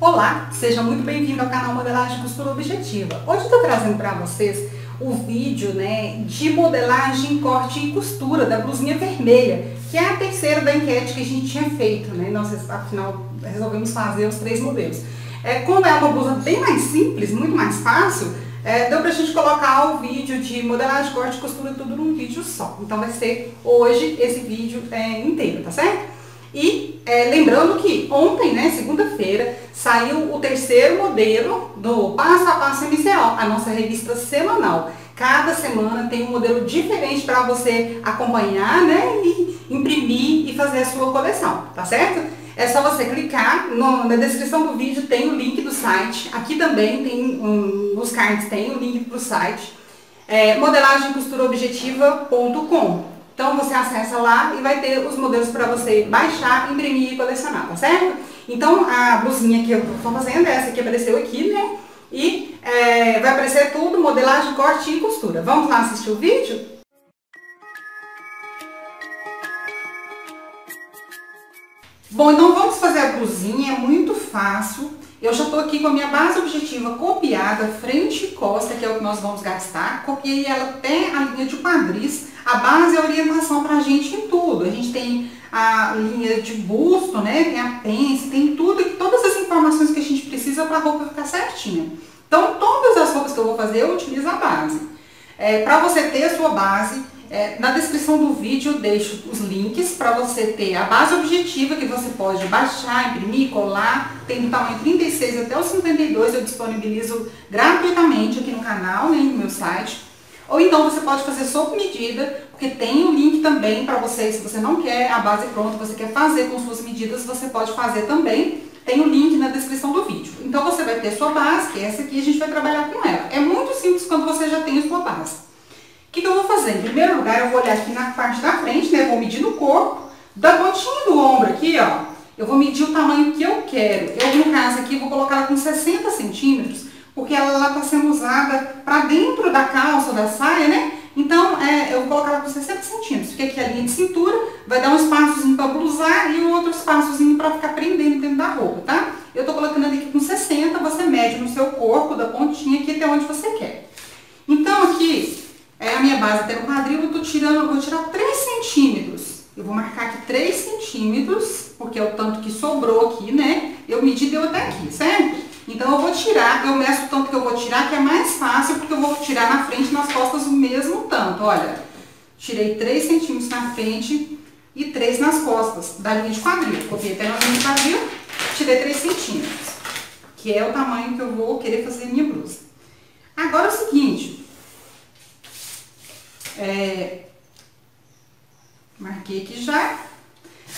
Olá, seja muito bem-vindo ao canal Modelagem Costura Objetiva. Hoje estou trazendo para vocês o vídeo né, de modelagem, corte e costura da blusinha vermelha, que é a terceira da enquete que a gente tinha feito, né? Nós, afinal, resolvemos fazer os três modelos. É, como é uma blusa bem mais simples, muito mais fácil, é, deu pra gente colocar o vídeo de modelagem, corte e costura tudo num vídeo só. Então vai ser hoje esse vídeo é, inteiro, tá certo? E é, lembrando que ontem, né, segunda-feira, saiu o terceiro modelo do Passo a Passo MCO, a nossa revista semanal. Cada semana tem um modelo diferente para você acompanhar, né, e imprimir e fazer a sua coleção, tá certo? É só você clicar, no, na descrição do vídeo tem o link do site, aqui também tem, um, nos cards tem o link para o site, é, modelagemcosturaobjetiva.com. Então você acessa lá e vai ter os modelos para você baixar, imprimir e colecionar, tá certo? Então a blusinha que eu estou fazendo, essa que apareceu aqui, né? E é, vai aparecer tudo, modelagem, corte e costura. Vamos lá assistir o vídeo? Bom, então vamos fazer a blusinha, é muito fácil. Eu já estou aqui com a minha base objetiva copiada, frente e costa, que é o que nós vamos gastar. Copiei ela até a linha de quadris. A base é a orientação para a gente em tudo. A gente tem a linha de busto, né? Tem a pence, tem tudo, todas as informações que a gente precisa para a roupa ficar certinha. Então, todas as roupas que eu vou fazer, eu utilizo a base. É, para você ter a sua base, é, na descrição do vídeo eu deixo os links para você ter a base objetiva que você pode baixar, imprimir, colar. Tem do tamanho 36 até o 52, eu disponibilizo gratuitamente aqui no canal, né, no meu site. Ou então você pode fazer sob medida, porque tem o um link também para você, se você não quer a base pronta, você quer fazer com suas medidas, você pode fazer também. Tem o um link na descrição do vídeo. Então você vai ter sua base, que é essa aqui, a gente vai trabalhar com ela. É muito simples quando você já tem a sua base. O que, que eu vou fazer? Em primeiro lugar, eu vou olhar aqui na parte da frente, né? vou medir no corpo, da pontinha do ombro aqui, ó. Eu vou medir o tamanho que eu quero. Eu, no caso aqui, vou colocar ela com 60 centímetros, porque ela está sendo usada para dentro da calça, da saia, né? Então, é, eu vou colocar ela com 60 centímetros, porque aqui a linha de cintura vai dar um espaçozinho para blusar e um outro espaçozinho para ficar prendendo dentro da roupa, tá? Eu tô colocando aqui com 60, você mede no seu corpo, da pontinha aqui até onde você quer. Então, aqui, é a minha base até no quadril, eu tô tirando, vou tirar 3 centímetros. Eu vou marcar aqui 3 centímetros, porque é o tanto que sobrou aqui, né? Eu medi deu até aqui, certo? Então eu vou tirar, eu meço o tanto que eu vou tirar, que é mais fácil, porque eu vou tirar na frente e nas costas o mesmo tanto. Olha, tirei 3 centímetros na frente e 3 nas costas da linha de quadril. Copiei até na linha de quadril, tirei 3 centímetros, que é o tamanho que eu vou querer fazer minha blusa. Agora é o seguinte, é, marquei aqui já.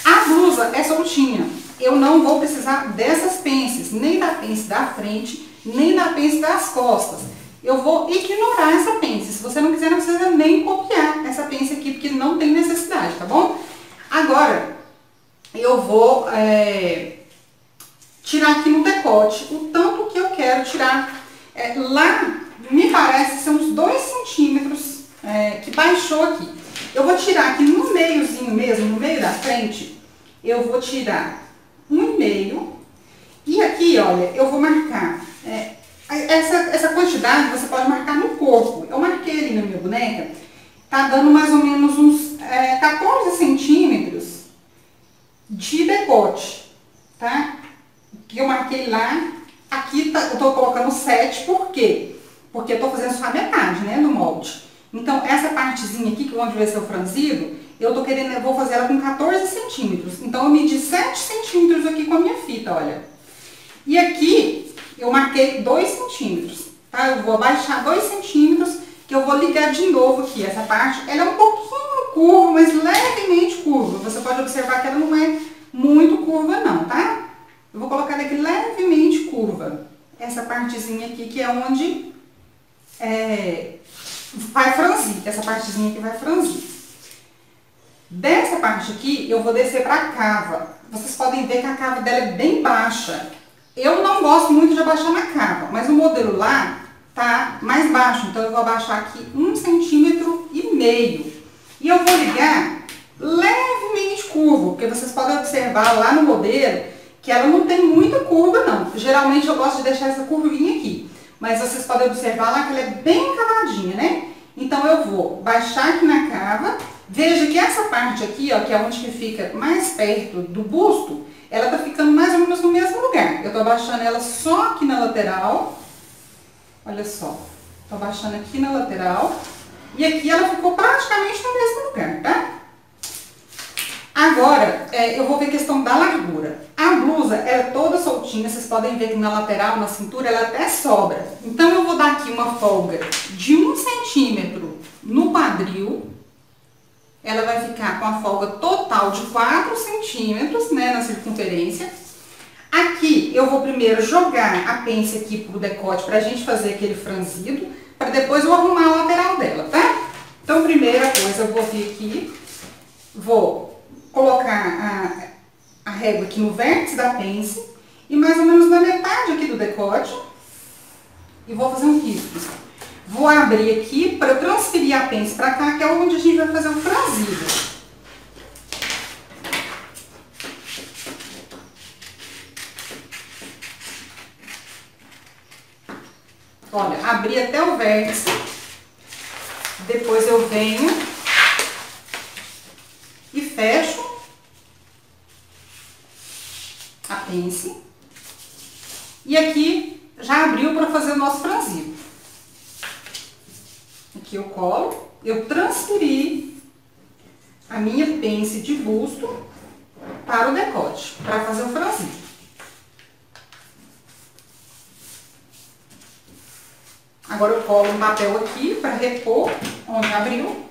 A blusa é soltinha. Eu não vou precisar dessas pences, nem da pence da frente, nem da pence das costas. Eu vou ignorar essa pence. Se você não quiser, não precisa nem copiar essa pence aqui, porque não tem necessidade, tá bom? Agora, eu vou é, tirar aqui no decote o tanto que eu quero tirar. É, lá, me parece ser uns 2 centímetros é, que baixou aqui. Eu vou tirar aqui no meiozinho mesmo, no meio da frente, eu vou tirar um e meio. E aqui, olha, eu vou marcar é, essa, essa quantidade você pode marcar no corpo. Eu marquei ali na minha boneca, tá dando mais ou menos uns é, 14 centímetros de decote, tá? Que eu marquei lá, aqui tá, eu tô colocando 7, por quê? Porque eu tô fazendo só a metade, né, do molde. Então, essa partezinha aqui, que onde vai ser o franzido, eu tô querendo, eu vou fazer ela com 14 centímetros. Então, eu medi 7 centímetros aqui com a minha fita, olha. E aqui, eu marquei 2 centímetros, tá? Eu vou abaixar 2 centímetros, que eu vou ligar de novo aqui. Essa parte, ela é um pouquinho curva, mas levemente curva. Você pode observar que ela não é muito curva não, tá? Eu vou colocar aqui levemente curva. Essa partezinha aqui, que é onde é, vai franzir, essa partezinha aqui vai franzir. Dessa parte aqui, eu vou descer pra cava. Vocês podem ver que a cava dela é bem baixa. Eu não gosto muito de abaixar na cava, mas o modelo lá tá mais baixo, então eu vou abaixar aqui um centímetro e meio. E eu vou ligar levemente curvo, porque vocês podem observar lá no modelo que ela não tem muita curva não. Geralmente eu gosto de deixar essa curvinha aqui, mas vocês podem observar lá que ela é bem cavadinha, né? Então eu vou baixar aqui na cava, veja que essa parte aqui, ó, que é onde que fica mais perto do busto, ela tá ficando mais ou menos no mesmo lugar. Eu tô abaixando ela só aqui na lateral, olha só, tô abaixando aqui na lateral, e aqui ela ficou praticamente no mesmo lugar, tá? Agora, é, eu vou ver a questão da largura. A blusa é toda soltinha, vocês podem ver que na lateral, na cintura, ela até sobra. Então, eu vou dar aqui uma folga de um centímetro no quadril. Ela vai ficar com a folga total de 4 centímetros, né, na circunferência. Aqui, eu vou primeiro jogar a pence aqui pro decote, pra gente fazer aquele franzido, para depois eu arrumar a lateral dela, tá? Então, primeira coisa, eu vou vir aqui, vou colocar a, a régua aqui no vértice da pence e mais ou menos na metade aqui do decote e vou fazer um risco. Vou abrir aqui para transferir a pence para cá, que é onde a gente vai fazer o franzido. Olha, abri até o vértice, depois eu venho fecho e aqui já abriu para fazer o nosso franzido. Aqui eu colo, eu transferi a minha pence de busto para o decote, para fazer o franzido. Agora eu colo um papel aqui para repor onde abriu.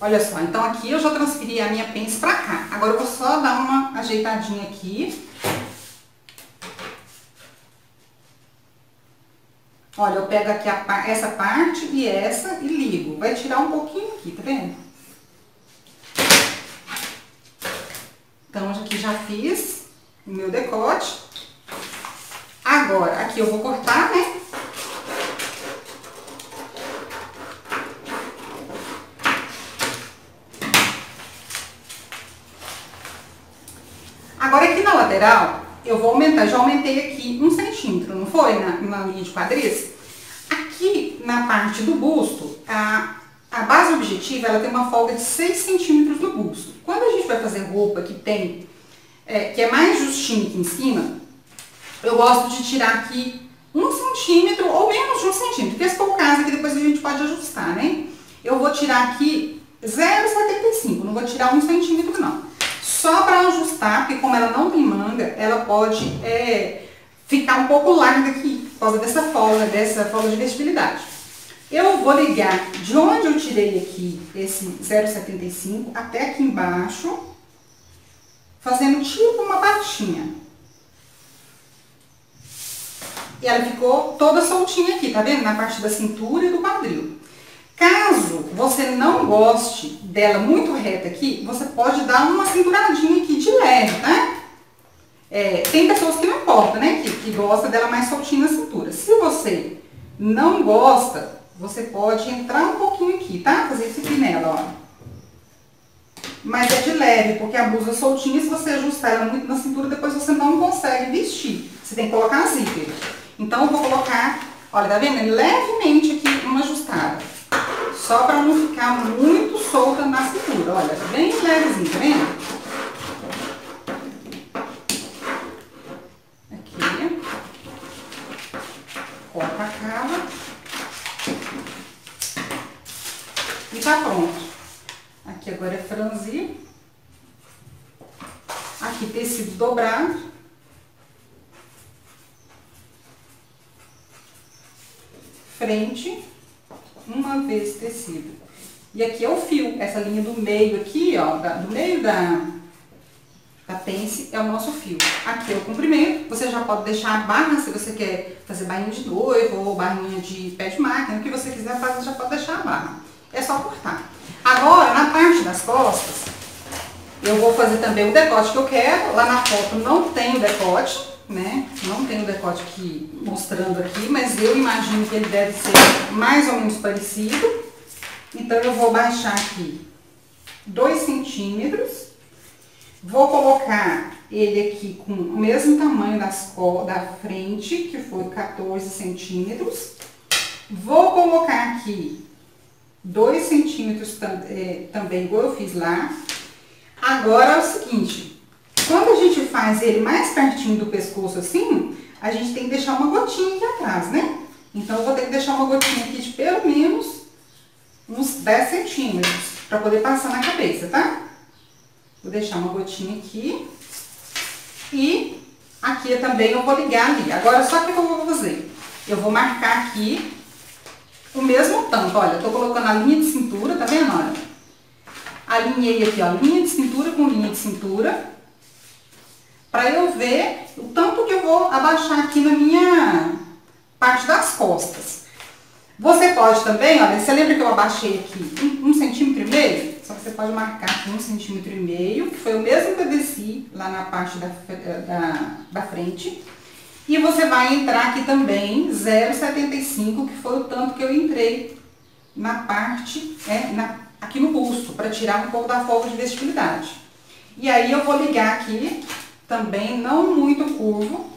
Olha só, então aqui eu já transferi a minha pence pra cá. Agora eu vou só dar uma ajeitadinha aqui. Olha, eu pego aqui a, essa parte e essa e ligo. Vai tirar um pouquinho aqui, tá vendo? Então, aqui já fiz o meu decote. Agora, aqui eu vou cortar, né? lateral, eu vou aumentar, já aumentei aqui um centímetro, não foi? Na, linha de quadris. Aqui na parte do busto, a, a base objetiva, ela tem uma folga de 6 centímetros no busto. Quando a gente vai fazer roupa que tem, é, que é mais justinho aqui em cima, eu gosto de tirar aqui um centímetro ou menos de um centímetro, porque se for o caso aqui depois a gente pode ajustar, né? Eu vou tirar aqui 0,75, não vou tirar um centímetro não. Só para ajustar, porque como ela não tem manga, ela pode é, ficar um pouco larga aqui, por causa dessa folga, dessa folga de vestibilidade. Eu vou ligar de onde eu tirei aqui esse 0,75 até aqui embaixo, fazendo tipo uma patinha. E ela ficou toda soltinha aqui, tá vendo? Na parte da cintura e do quadril. Caso você não goste dela muito reta aqui, você pode dar uma cinturadinha aqui de leve, tá? É, tem pessoas que não importa, né? Que, que gosta dela mais soltinha na cintura. Se você não gosta, você pode entrar um pouquinho aqui, tá? Fazer isso aqui nela, ó. Mas é de leve, porque a blusa soltinha, se você ajustar ela muito na cintura, depois você não consegue vestir. Você tem que colocar a zíper. Então, eu vou colocar, olha, tá vendo? Levemente aqui uma ajustada. Só para não ficar muito solta na cintura. Olha, bem levezinho, tá vendo? Aqui. Corta a cava. E tá pronto. Aqui agora é franzir. Aqui tecido dobrado. Frente uma vez tecido. E aqui é o fio, essa linha do meio aqui, ó, da, do meio da, da pence é o nosso fio. Aqui é o comprimento, você já pode deixar a barra, se você quer fazer barrinha de noivo ou barrinha de pé de máquina, o que você quiser fazer, já pode deixar a barra. É só cortar. Agora, na parte das costas, eu vou fazer também o decote que eu quero. Lá na foto não tem o decote, né? Não tem o decote aqui mostrando aqui, mas eu imagino que ele deve ser mais ou menos parecido. Então, eu vou baixar aqui 2 centímetros. Vou colocar ele aqui com o mesmo tamanho das da frente, que foi 14 centímetros. Vou colocar aqui 2 centímetros é, também, igual eu fiz lá. Agora é o seguinte, quando a gente faz ele mais pertinho do pescoço assim, a gente tem que deixar uma gotinha aqui atrás, né? Então, eu vou ter que deixar uma gotinha aqui de pelo menos uns 10 centímetros, para poder passar na cabeça, tá? Vou deixar uma gotinha aqui. E aqui também eu vou ligar ali. Agora, só que eu vou fazer? Eu vou marcar aqui o mesmo tanto. Olha, tô colocando a linha de cintura, tá vendo? Olha. Alinhei aqui, ó, linha de cintura com linha de cintura. Pra eu ver o tanto que eu vou abaixar aqui na minha parte das costas. Você pode também, olha, você lembra que eu abaixei aqui um, um centímetro e meio? Só que você pode marcar aqui um centímetro e meio, que foi o mesmo que eu desci lá na parte da, da, da frente. E você vai entrar aqui também 0,75, que foi o tanto que eu entrei na parte, é, na, aqui no busto, para tirar um pouco da folga de vestibilidade. E aí eu vou ligar aqui, também não muito curvo,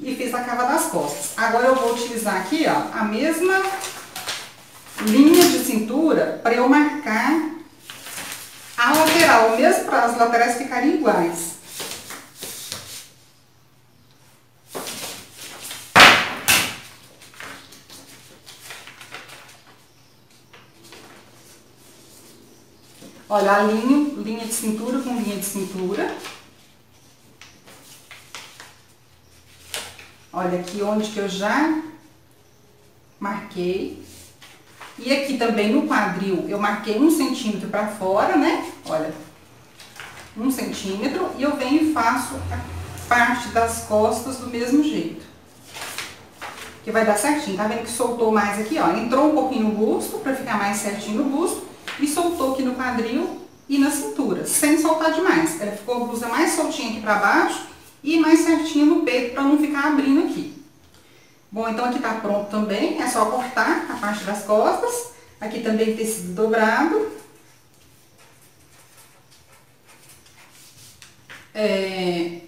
e fiz a cava das costas. Agora eu vou utilizar aqui, ó, a mesma linha de cintura para eu marcar a lateral, mesmo para as laterais ficarem iguais. Olha, alinho linha de cintura com linha de cintura. Olha aqui onde que eu já marquei. E aqui também no quadril eu marquei um centímetro para fora, né? Olha, um centímetro. E eu venho e faço a parte das costas do mesmo jeito. Que vai dar certinho. Tá vendo que soltou mais aqui, ó? Entrou um pouquinho no busto, para ficar mais certinho no busto. E soltou aqui no quadril e na cintura, sem soltar demais. Ela ficou a blusa mais soltinha aqui para baixo e mais certinho no peito para não ficar abrindo aqui. Bom, então aqui tá pronto também, é só cortar a parte das costas. Aqui também tecido dobrado. É...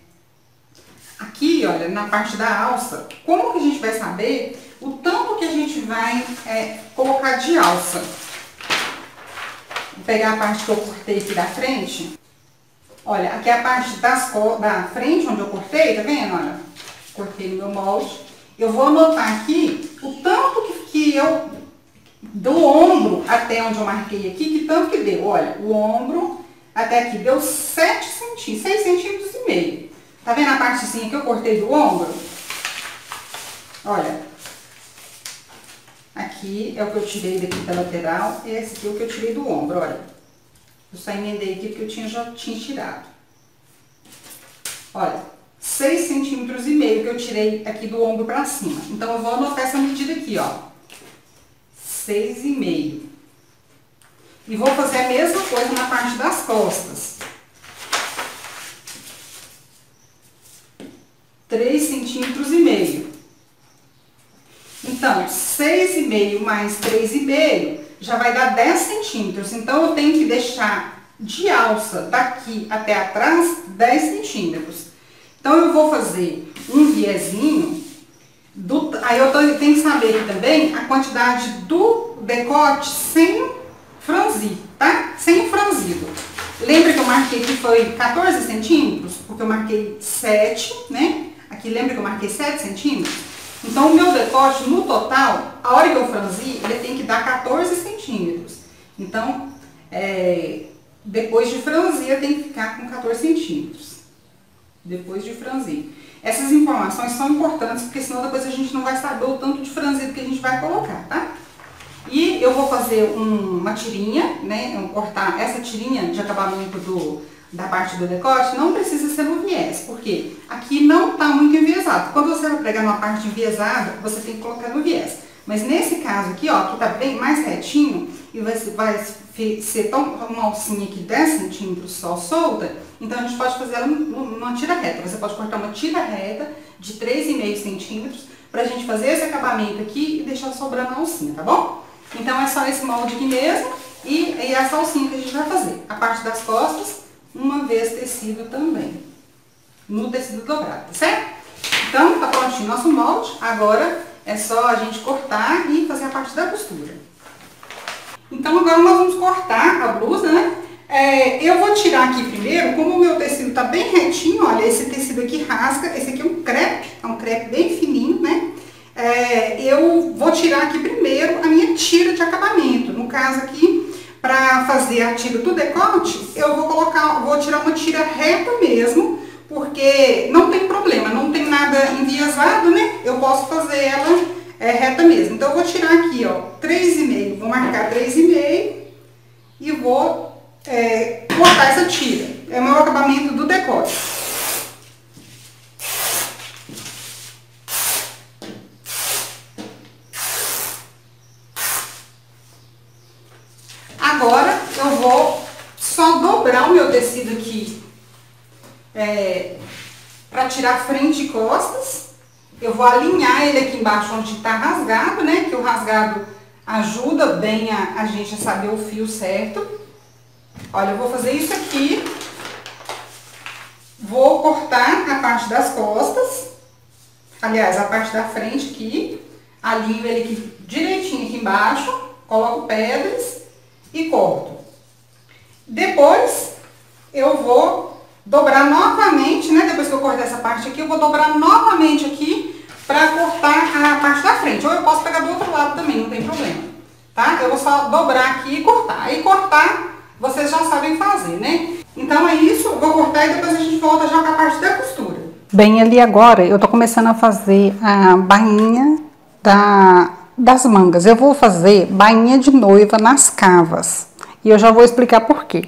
Aqui, olha, na parte da alça, como que a gente vai saber o tanto que a gente vai é, colocar de alça? Vou pegar a parte que eu cortei aqui da frente. Olha, aqui é a parte das, da frente, onde eu cortei, tá vendo? Olha, cortei no meu molde. Eu vou anotar aqui o tanto que, que eu, do ombro até onde eu marquei aqui, que tanto que deu. Olha, o ombro até aqui deu 7 centímetros, 6 centímetros e meio. Tá vendo a partezinha que eu cortei do ombro? Olha, aqui é o que eu tirei daqui da lateral, esse aqui é o que eu tirei do ombro, olha. Eu só emendei aqui porque eu tinha, já tinha tirado. Olha, 6 centímetros e meio que eu tirei aqui do ombro pra cima. Então, eu vou anotar essa medida aqui, ó. 6 e meio. E vou fazer a mesma coisa na parte das costas. 3 centímetros e meio. Então, 6,5 mais 3,5 já vai dar 10 centímetros. Então, eu tenho que deixar de alça daqui até atrás 10 centímetros. Então, eu vou fazer um viezinho, do, aí eu tenho que saber também a quantidade do decote sem franzir, tá? Sem o franzido. Lembra que eu marquei que foi 14 centímetros? Porque eu marquei 7, né? Aqui lembra que eu marquei 7 centímetros? Então, o meu decote, no total, a hora que eu franzir, ele tem que dar 14 centímetros. Então, é, depois de franzir, tem que ficar com 14 centímetros. Depois de franzir. Essas informações são importantes, porque senão depois a gente não vai saber o tanto de franzido que a gente vai colocar, tá? E eu vou fazer um, uma tirinha, né? Eu cortar essa tirinha de acabamento do, da parte do decote não precisa ser no viés, porque aqui não está muito enviesado. Quando você vai pregar uma parte enviesada, você tem que colocar no viés. Mas nesse caso aqui, ó, que tá bem mais retinho, e vai, vai ser tão, uma alcinha aqui 10 centímetros só solta, então a gente pode fazer ela numa tira reta. Você pode cortar uma tira reta de 3,5 centímetros pra gente fazer esse acabamento aqui e deixar sobrando a alcinha, tá bom? Então é só esse molde aqui mesmo e, e essa alcinha que a gente vai fazer. A parte das costas, uma vez tecido também, no tecido dobrado, tá certo? Então tá prontinho nosso molde, agora é só a gente cortar e fazer a parte da costura. Então agora nós vamos cortar a blusa, né? É, eu vou tirar aqui primeiro, como o meu tecido tá bem retinho, olha, esse tecido aqui rasga, esse aqui é um crepe, é um crepe bem fininho, né? É, eu vou tirar aqui primeiro a minha tira de acabamento. No caso aqui, para fazer a tira do decote, eu vou colocar, vou tirar uma tira reta mesmo, porque não tem problema, não tem nada enviesado, né? Eu posso fazer ela é, reta mesmo. Então, eu vou tirar aqui, ó, 3,5, vou marcar 3,5 e vou é, cortar essa tira. É o meu acabamento do decote. Agora eu vou só dobrar o meu tecido aqui é, para tirar frente e costas. Eu vou alinhar ele aqui embaixo onde está rasgado, né? Que o rasgado ajuda bem a, a gente a saber o fio certo. Olha, eu vou fazer isso aqui. Vou cortar a parte das costas. Aliás, a parte da frente aqui. Alinho ele aqui direitinho aqui embaixo. Coloco pedras e corto. Depois, eu vou dobrar novamente, né? Depois que eu cortar essa parte aqui, eu vou dobrar novamente aqui pra cortar a parte da frente. Ou eu posso pegar do outro lado também, não tem problema. Tá? Eu vou só dobrar aqui e cortar. Aí cortar vocês já sabem fazer, né? Então é isso, vou cortar e depois a gente volta já com a parte da costura. Bem, ali agora eu tô começando a fazer a bainha da, das mangas. Eu vou fazer bainha de noiva nas cavas. E eu já vou explicar por quê.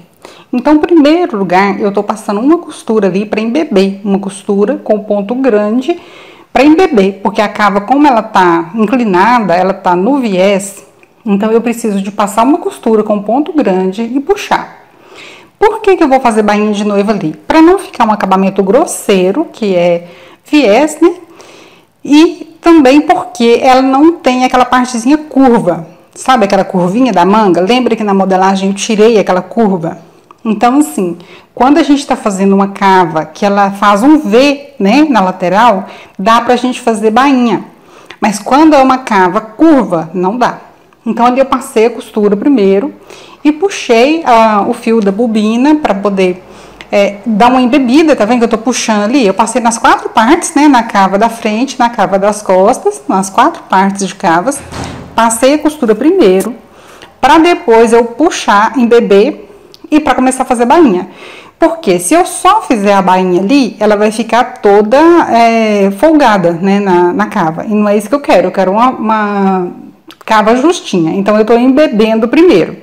Então, em primeiro lugar, eu tô passando uma costura ali para embeber, uma costura com ponto grande para embeber, porque a cava, como ela tá inclinada, ela tá no viés, então eu preciso de passar uma costura com ponto grande e puxar. Por que, que eu vou fazer bainha de noiva ali? Para não ficar um acabamento grosseiro, que é viés, né? E também porque ela não tem aquela partezinha curva. Sabe aquela curvinha da manga? Lembra que na modelagem eu tirei aquela curva? Então, assim, quando a gente está fazendo uma cava que ela faz um V, né, na lateral, dá pra gente fazer bainha. Mas quando é uma cava curva, não dá. Então ali eu passei a costura primeiro e puxei ah, o fio da bobina para poder é, dar uma embebida, tá vendo que eu tô puxando ali? Eu passei nas quatro partes, né, na cava da frente, na cava das costas, nas quatro partes de cavas. Passei a costura primeiro, para depois eu puxar, embeber e para começar a fazer bainha. Porque se eu só fizer a bainha ali, ela vai ficar toda é, folgada, né, na, na cava. E não é isso que eu quero, eu quero uma, uma cava justinha. Então eu estou embebendo primeiro.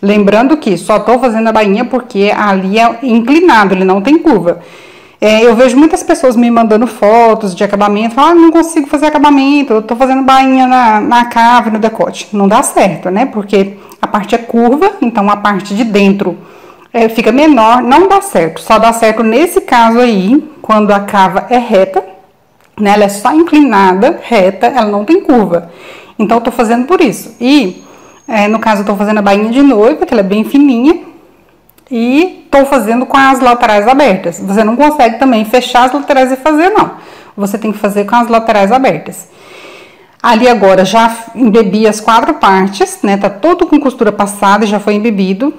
Lembrando que só estou fazendo a bainha porque ali é inclinado, ele não tem curva. É, eu vejo muitas pessoas me mandando fotos de acabamento, falam, ah, não consigo fazer acabamento, eu tô fazendo bainha na, na cava no decote. Não dá certo, né? Porque a parte é curva, então a parte de dentro é, fica menor, não dá certo. Só dá certo nesse caso aí, quando a cava é reta, né? Ela é só inclinada, reta, ela não tem curva. Então, eu tô fazendo por isso. E, é, no caso, eu tô fazendo a bainha de noiva, que ela é bem fininha. E tô fazendo com as laterais abertas. Você não consegue também fechar as laterais e fazer, não. Você tem que fazer com as laterais abertas. Ali agora já embebi as quatro partes, né? Tá todo com costura passada e já foi embebido.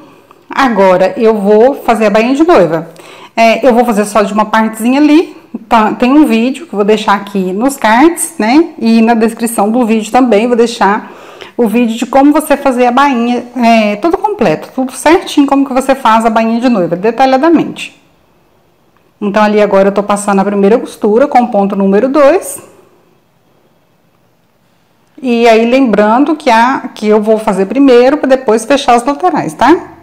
Agora eu vou fazer a bainha de noiva. É, eu vou fazer só de uma partezinha ali, Tá, tem um vídeo que eu vou deixar aqui nos cards, né? E na descrição do vídeo também vou deixar o vídeo de como você fazer a bainha, é, tudo completo, tudo certinho, como que você faz a bainha de noiva, detalhadamente. Então, ali agora eu tô passando a primeira costura com ponto número 2. E aí, lembrando que, a, que eu vou fazer primeiro, para depois fechar as laterais, tá?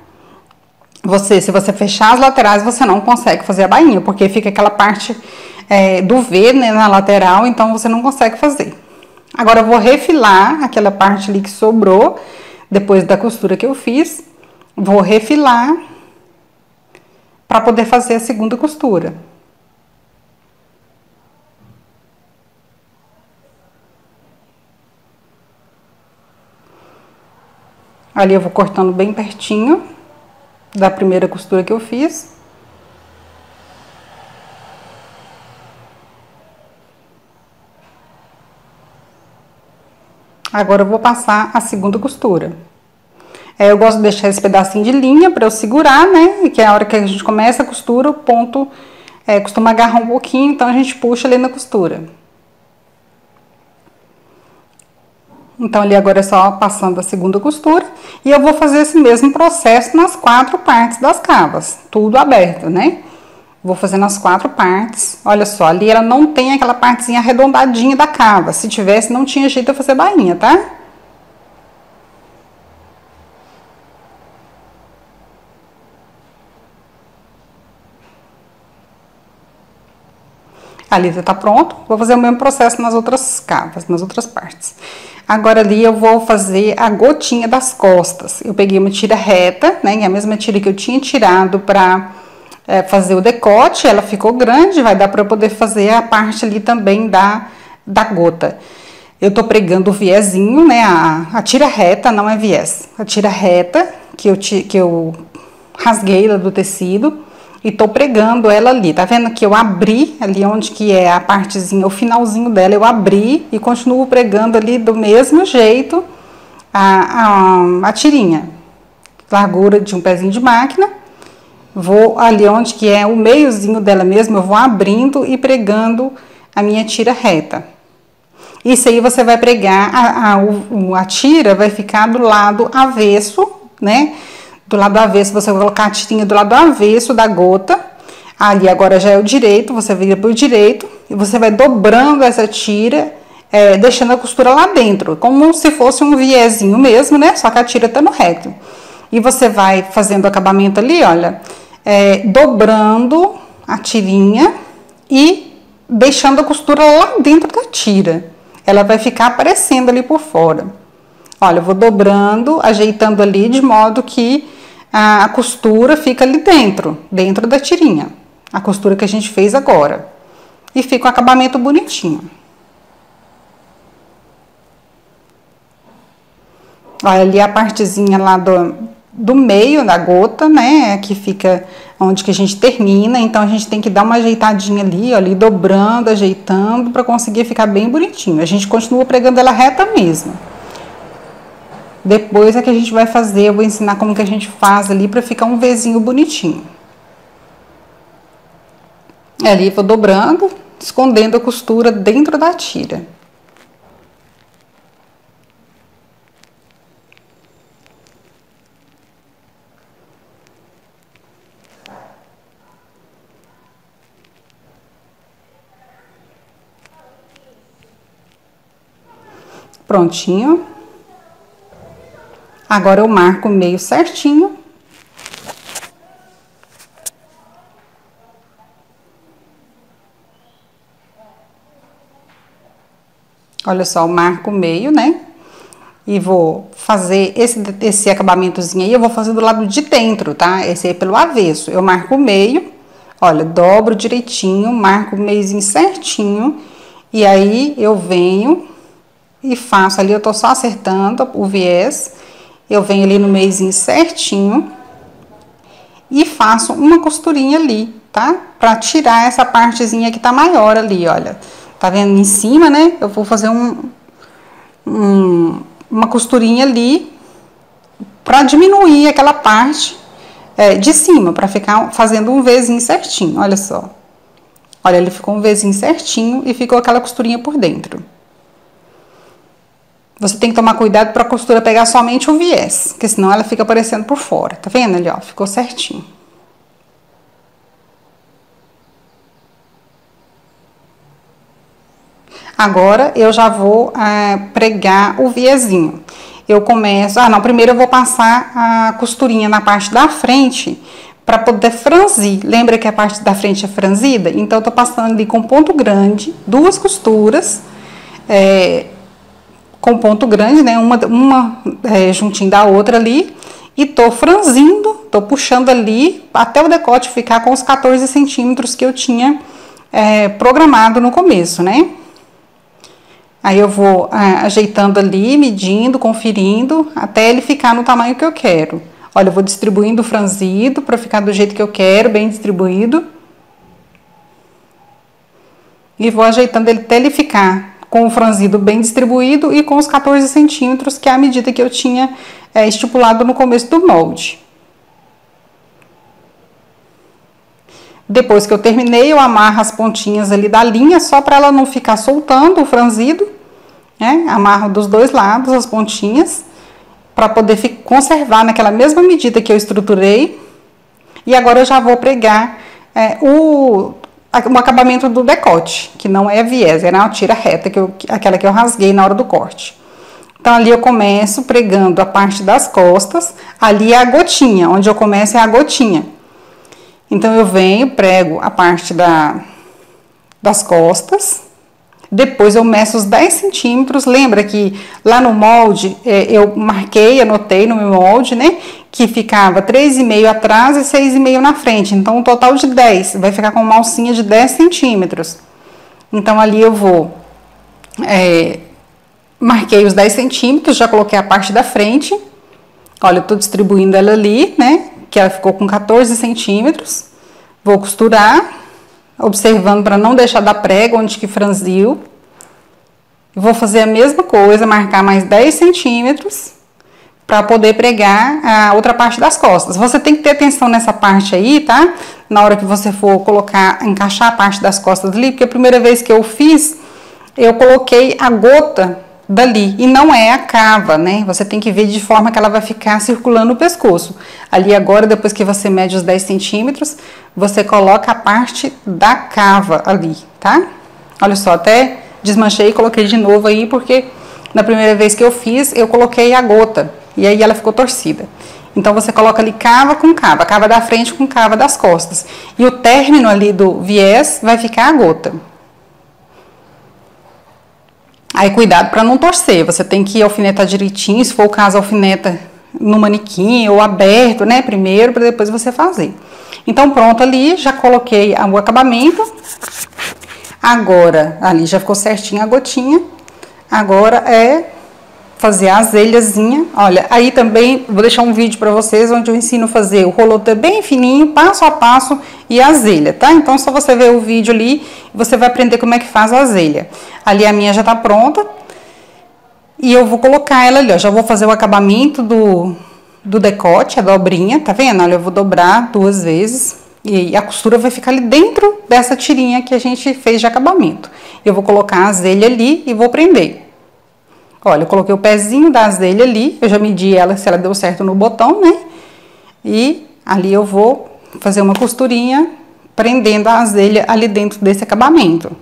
Você, se você fechar as laterais, você não consegue fazer a bainha, porque fica aquela parte é, do V né, na lateral, então você não consegue fazer. Agora eu vou refilar aquela parte ali que sobrou, Depois da costura que eu fiz, vou refilar para poder fazer a segunda costura. Ali eu vou cortando bem pertinho da primeira costura que eu fiz. Agora eu vou passar a segunda costura. É, eu gosto de deixar esse pedacinho de linha para eu segurar, né? Que é a hora que a gente começa a costura, o ponto é, costuma agarrar um pouquinho, então a gente puxa ali na costura. Então, ali agora é só passando a segunda costura. E eu vou fazer esse mesmo processo nas quatro partes das cavas. Tudo aberto, né? Vou fazer nas quatro partes. Olha só, ali ela não tem aquela partezinha arredondadinha da cava. Se tivesse, não tinha jeito de fazer bainha, tá? Ali já tá pronto. Vou fazer o mesmo processo nas outras cavas, nas outras partes. Agora ali eu vou fazer a gotinha das costas. Eu peguei uma tira reta, né? A mesma tira que eu tinha tirado para é, fazer o decote. Ela ficou grande, vai dar para poder fazer a parte ali também da, da gota. Eu tô pregando o viezinho, né? A, a tira reta não é viés. A tira reta que eu, que eu rasguei do tecido e tô pregando ela ali. Tá vendo que eu abri ali onde que é a partezinha, o finalzinho dela, eu abri e continuo pregando ali do mesmo jeito a, a, a tirinha. Largura de um pezinho de máquina. Vou ali onde que é o meiozinho dela mesmo, eu vou abrindo e pregando a minha tira reta. Isso aí você vai pregar, a, a, a tira vai ficar do lado avesso, né? Do lado avesso, você vai colocar a tirinha do lado avesso da gota. Ali agora já é o direito, você vira para o direito e você vai dobrando essa tira, é, deixando a costura lá dentro, como se fosse um viezinho mesmo, né? Só que a tira tá no reto. E você vai fazendo o acabamento ali, olha, é, dobrando a tirinha e deixando a costura lá dentro da tira. Ela vai ficar aparecendo ali por fora. Olha, eu vou dobrando, ajeitando ali de modo que a costura fica ali dentro, dentro da tirinha. A costura que a gente fez agora. E fica um acabamento bonitinho. Olha ali a partezinha lá do, do meio da gota, né? Que fica onde que a gente termina. Então a gente tem que dar uma ajeitadinha ali, ó, ali dobrando, ajeitando para conseguir ficar bem bonitinho. A gente continua pregando ela reta mesmo. Depois é que a gente vai fazer, eu vou ensinar como que a gente faz ali para ficar um Vzinho bonitinho. Ali vou dobrando, escondendo a costura dentro da tira. Prontinho. Agora eu marco o meio certinho. Olha só, eu marco o meio, né? E vou fazer esse, esse acabamentozinho aí, eu vou fazer do lado de dentro, tá? Esse aí é pelo avesso. Eu marco o meio, olha, dobro direitinho, marco o meiozinho certinho. E aí, eu venho e faço ali, eu tô só acertando o viés eu venho ali no meizinho certinho e faço uma costurinha ali, tá? Pra tirar essa partezinha que tá maior ali, olha. Tá vendo em cima, né? Eu vou fazer um, um uma costurinha ali pra diminuir aquela parte é, de cima, pra ficar fazendo um Vzinho certinho, olha só. Olha, ele ficou um Vzinho certinho e ficou aquela costurinha por dentro. Você tem que tomar cuidado para a costura pegar somente o viés, porque senão ela fica aparecendo por fora. Tá vendo ali, ó? Ficou certinho. Agora, eu já vou é, pregar o viezinho. Eu começo... Ah, não, primeiro eu vou passar a costurinha na parte da frente para poder franzir. Lembra que a parte da frente é franzida? Então, eu tô passando ali com ponto grande, duas costuras, é, com ponto grande, né? Uma, uma é, juntinho da outra ali. E tô franzindo, tô puxando ali até o decote ficar com os 14 centímetros que eu tinha é, programado no começo, né? Aí eu vou é, ajeitando ali, medindo, conferindo, até ele ficar no tamanho que eu quero. Olha, eu vou distribuindo o franzido para ficar do jeito que eu quero, bem distribuído. E vou ajeitando ele até ele ficar com o franzido bem distribuído e com os 14 centímetros, que é a medida que eu tinha é, estipulado no começo do molde. Depois que eu terminei, eu amarro as pontinhas ali da linha, só para ela não ficar soltando o franzido, né? Amarro dos dois lados as pontinhas, para poder conservar naquela mesma medida que eu estruturei. E agora eu já vou pregar é, o, o acabamento do decote, que não é viés, é na tira reta, que eu, aquela que eu rasguei na hora do corte. Então, ali eu começo pregando a parte das costas, ali é a gotinha, onde eu começo é a gotinha. Então, eu venho, prego a parte da, das costas, depois eu meço os 10 centímetros. Lembra que lá no molde é, eu marquei, anotei no meu molde, né? Que ficava 3,5 atrás e 6,5 na frente. Então, um total de 10. Vai ficar com uma alcinha de 10 centímetros. Então, ali eu vou. É, marquei os 10 centímetros, já coloquei a parte da frente. Olha, eu tô distribuindo ela ali, né? Que ela ficou com 14 centímetros. Vou costurar observando para não deixar dar prego onde que franziu. Vou fazer a mesma coisa, marcar mais 10 centímetros para poder pregar a outra parte das costas. Você tem que ter atenção nessa parte aí, tá? Na hora que você for colocar, encaixar a parte das costas ali, porque a primeira vez que eu fiz, eu coloquei a gota dali e não é a cava, né? Você tem que ver de forma que ela vai ficar circulando o pescoço. Ali agora, depois que você mede os 10 centímetros, você coloca a parte da cava ali, tá? Olha só, até desmanchei e coloquei de novo aí, porque na primeira vez que eu fiz, eu coloquei a gota e aí ela ficou torcida. Então você coloca ali cava com cava, cava da frente com cava das costas. E o término ali do viés vai ficar a gota. Aí cuidado para não torcer, você tem que alfinetar direitinho, se for o caso alfineta no manequim ou aberto, né, primeiro para depois você fazer. Então pronto ali, já coloquei o acabamento. Agora, ali já ficou certinho a gotinha. Agora é fazer a azelhazinha. Olha, aí também vou deixar um vídeo para vocês onde eu ensino a fazer o rolotê bem fininho, passo a passo e a azelha, tá? Então, só você ver o vídeo ali, você vai aprender como é que faz a azelha. Ali a minha já tá pronta. E eu vou colocar ela ali, ó. Já vou fazer o acabamento do, do decote, a dobrinha, tá vendo? Olha, eu vou dobrar duas vezes. E a costura vai ficar ali dentro dessa tirinha que a gente fez de acabamento. Eu vou colocar a azelha ali e vou prender. Olha, eu coloquei o pezinho da azelha ali, eu já medi ela se ela deu certo no botão, né? E ali eu vou fazer uma costurinha prendendo a azelha ali dentro desse acabamento.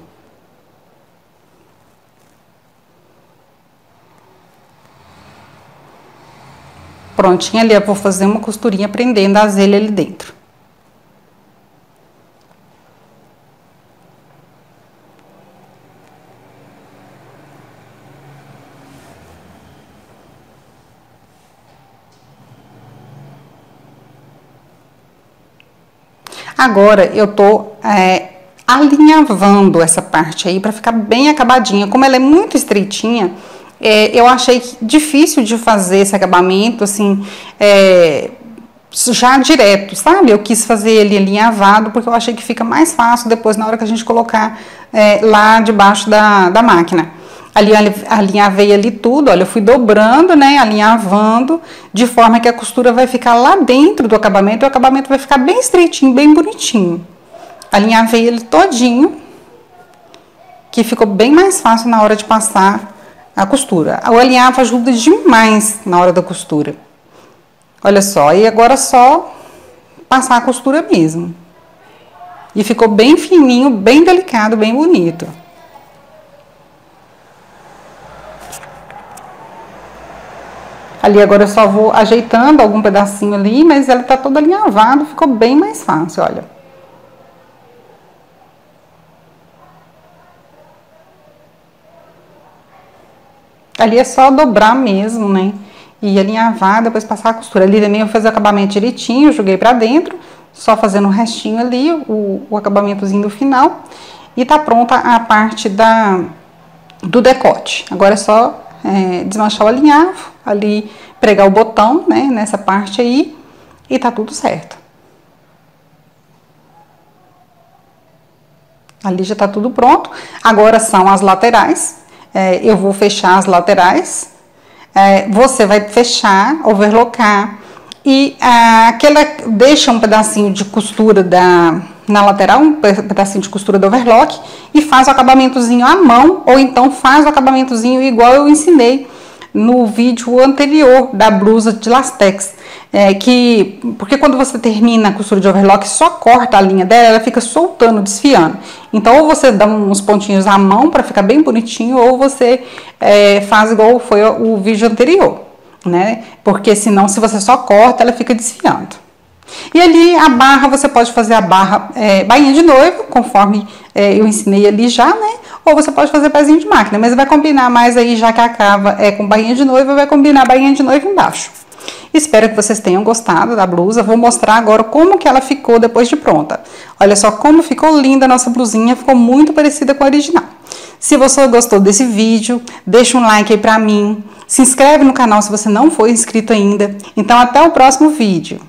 Prontinha ali, eu vou fazer uma costurinha prendendo a azelha ali dentro. Agora eu tô é, alinhavando essa parte aí para ficar bem acabadinha. Como ela é muito estreitinha, é, eu achei difícil de fazer esse acabamento assim. É, já direto, sabe? Eu quis fazer ele alinhavado porque eu achei que fica mais fácil depois na hora que a gente colocar é, lá debaixo da, da máquina alinhavei ali tudo, olha, eu fui dobrando, né, alinhavando, de forma que a costura vai ficar lá dentro do acabamento, e o acabamento vai ficar bem estreitinho, bem bonitinho. Alinhavei ele todinho, que ficou bem mais fácil na hora de passar a costura. O alinhavo ajuda demais na hora da costura. Olha só, e agora só passar a costura mesmo. E ficou bem fininho, bem delicado, bem bonito. Ali agora eu só vou ajeitando algum pedacinho ali, mas ela tá toda alinhavada, ficou bem mais fácil, olha. Ali é só dobrar mesmo, né? E alinhavar, depois passar a costura. Ali também eu fiz o acabamento direitinho, joguei pra dentro, só fazendo o restinho ali, o, o acabamentozinho do final. E tá pronta a parte da, do decote. Agora é só é, desmanchar o alinhavo, ali pregar o botão, né, nessa parte aí, e tá tudo certo. Ali já tá tudo pronto. Agora são as laterais. É, eu vou fechar as laterais. É, você vai fechar, overlocar e ah, aquela deixa um pedacinho de costura da na lateral, um pedacinho de costura do overlock e faz o acabamentozinho à mão ou então faz o acabamentozinho igual eu ensinei no vídeo anterior da blusa de lastex. É, que, porque quando você termina a costura de overlock, só corta a linha dela, ela fica soltando, desfiando. Então, ou você dá uns pontinhos à mão para ficar bem bonitinho, ou você é, faz igual foi o, o vídeo anterior, né? Porque senão, se você só corta, ela fica desfiando. E ali a barra, você pode fazer a barra é, bainha de noiva, conforme é, eu ensinei ali já, né? Ou você pode fazer pezinho de máquina, mas vai combinar mais aí, já que a cava é com bainha de noiva, vai combinar bainha de noiva embaixo. Espero que vocês tenham gostado da blusa. Vou mostrar agora como que ela ficou depois de pronta. Olha só como ficou linda a nossa blusinha, ficou muito parecida com a original. Se você gostou desse vídeo, deixa um like aí pra mim. Se inscreve no canal se você não for inscrito ainda. Então até o próximo vídeo.